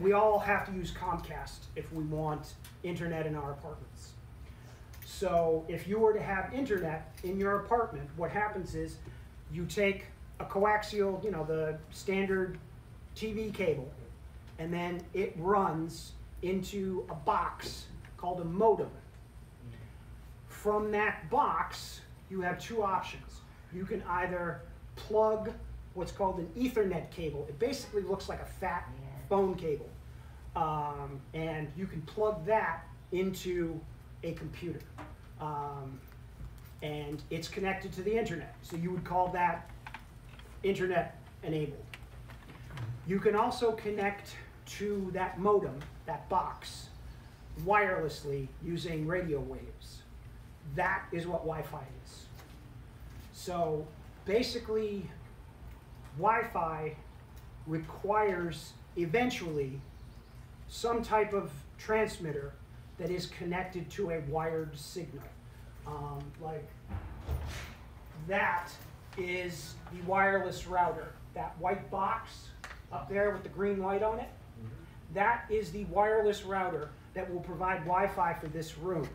we all have to use Comcast if we want internet in our apartments. So if you were to have internet in your apartment, what happens is you take a coaxial, you know, the standard TV cable, and then it runs into a box called a modem. From that box, you have two options. You can either plug what's called an Ethernet cable. It basically looks like a fat phone cable. Um, and you can plug that into a computer. Um, and it's connected to the internet. So you would call that internet enabled. You can also connect to that modem, that box, wirelessly using radio waves. That is what Wi-Fi is. So basically, Wi-Fi requires eventually some type of transmitter that is connected to a wired signal. Um, like that is the wireless router. That white box up there with the green light on it, that is the wireless router that will provide Wi-Fi for this room.